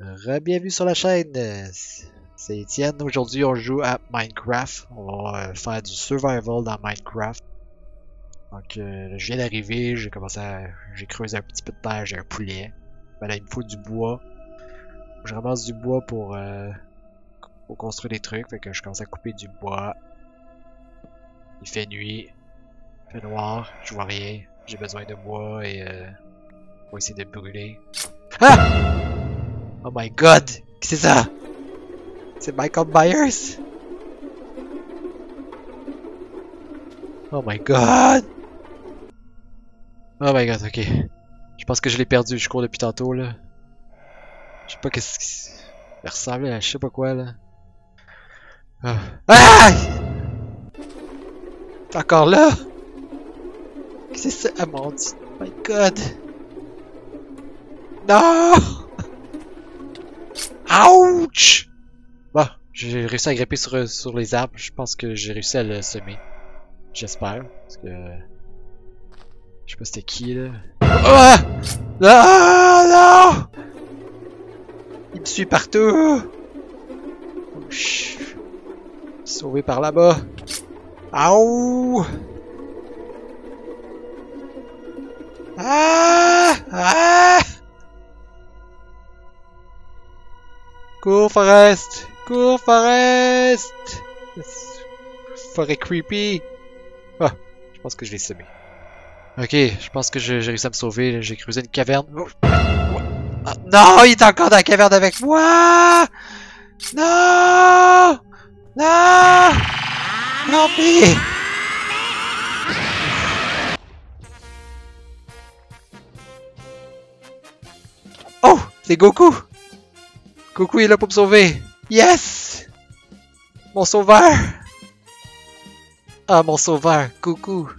Re-bienvenue sur la chaîne. C'est Étienne. Aujourd'hui, on joue à Minecraft. On va euh, faire du survival dans Minecraft. Donc, euh, je viens d'arriver. J'ai commencé à. J'ai creusé un petit peu de terre. J'ai un poulet. Ben là, il me faut du bois. Je ramasse du bois pour, euh, pour construire des trucs. Fait que je commence à couper du bois. Il fait nuit. Il fait noir. Je vois rien. J'ai besoin de bois et. Euh, on va essayer de brûler. Ah! Oh my god! C'est ça? C'est Michael Myers? Oh my god! Oh my god, ok. Je pense que je l'ai perdu, je cours depuis tantôt là. Je sais pas qu'est-ce qui... Il ressemble à je sais pas quoi là. Ah! Ah! T'es encore là? Qu'est-ce que c'est ça? Ah mon dieu! Oh my god! Non! Ouch! Bon, j'ai réussi à grimper sur, sur les arbres. Je pense que j'ai réussi à le semer. J'espère. Parce que... Je sais pas c'était qui, là. Ah! Ah! Non! Il me suit partout! Oh. Sauvé par là-bas. Aouh! Ah! Cours, Forest! Cours, Forest! Forêt creepy! Ah, je pense que je l'ai semé. Ok, je pense que j'ai réussi à me sauver. J'ai creusé une caverne. Oh. Ah, non, il est encore dans la caverne avec moi! Non! Non! Non, pis! Oh! C'est Goku! Coucou, il est là pour me sauver. Yes! Mon sauveur! Ah, mon sauveur. Coucou.